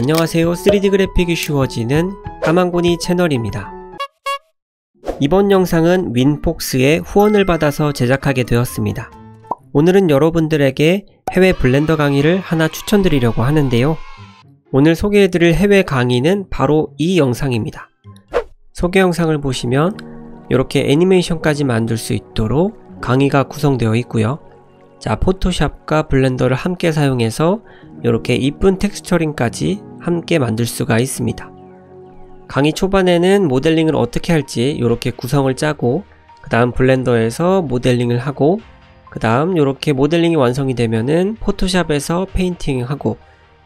안녕하세요 3D 그래픽이 쉬워지는 까만고니 채널입니다. 이번 영상은 윈폭스의 후원을 받아서 제작하게 되었습니다. 오늘은 여러분들에게 해외 블렌더 강의를 하나 추천드리려고 하는데요. 오늘 소개해드릴 해외 강의는 바로 이 영상입니다. 소개 영상을 보시면 이렇게 애니메이션까지 만들 수 있도록 강의가 구성되어 있고요. 자, 포토샵과 블렌더를 함께 사용해서 이렇게 이쁜 texturing까지 함께 만들 수가 있습니다. 강의 초반에는 모델링을 어떻게 할지 이렇게 구성을 짜고 그 다음 블렌더에서 모델링을 하고 그 다음 이렇게 모델링이 완성이 되면은 포토샵에서 페인팅하고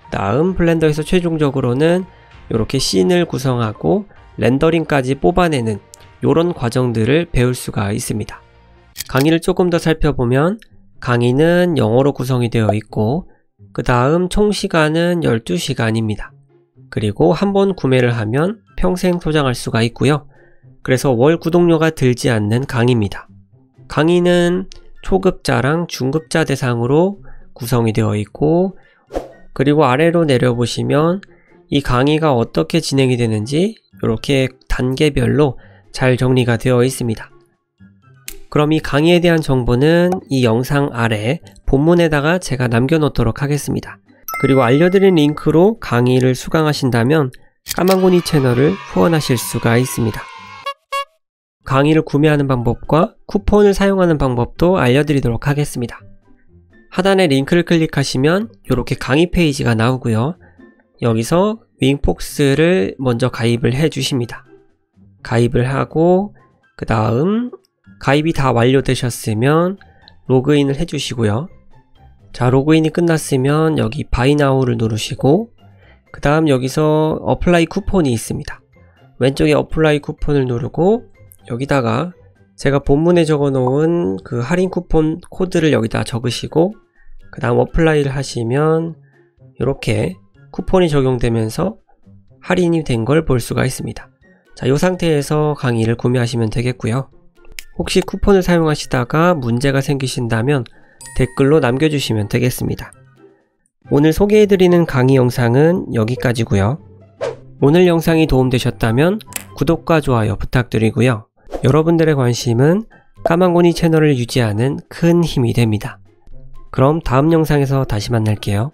그 다음 블렌더에서 최종적으로는 이렇게 씬을 구성하고 렌더링까지 뽑아내는 이런 과정들을 배울 수가 있습니다. 강의를 조금 더 살펴보면 강의는 영어로 구성이 되어 있고 그 다음 총 시간은 12시간입니다. 그리고 한 번 구매를 하면 평생 소장할 수가 있고요. 그래서 월 구독료가 들지 않는 강의입니다. 강의는 초급자랑 중급자 대상으로 구성이 되어 있고 그리고 아래로 내려보시면 이 강의가 어떻게 진행이 되는지 이렇게 단계별로 잘 정리가 되어 있습니다. 그럼 이 강의에 대한 정보는 이 영상 아래 본문에다가 제가 남겨놓도록 하겠습니다. 그리고 알려드린 링크로 강의를 수강하신다면 까만고니 채널을 후원하실 수가 있습니다. 강의를 구매하는 방법과 쿠폰을 사용하는 방법도 알려드리도록 하겠습니다. 하단에 링크를 클릭하시면 이렇게 강의 페이지가 나오고요. 여기서 윙폭스를 먼저 가입을 해 주십니다. 가입을 하고 그 다음 가입이 다 완료되셨으면 로그인을 해주시고요. 자, 로그인이 끝났으면 여기 Buy Now를 누르시고 그 다음 여기서 Apply Coupon이 있습니다. 왼쪽에 Apply Coupon을 누르고 여기다가 제가 본문에 적어 놓은 그 할인 쿠폰 코드를 여기다 적으시고 그 다음 Apply를 하시면 이렇게 쿠폰이 적용되면서 할인이 된 걸 볼 수가 있습니다. 자, 이 상태에서 강의를 구매하시면 되겠고요. 혹시 쿠폰을 사용하시다가 문제가 생기신다면 댓글로 남겨주시면 되겠습니다. 오늘 소개해드리는 강의 영상은 여기까지고요. 오늘 영상이 도움되셨다면 구독과 좋아요 부탁드리고요. 여러분들의 관심은 까만고니 채널을 유지하는 큰 힘이 됩니다. 그럼 다음 영상에서 다시 만날게요.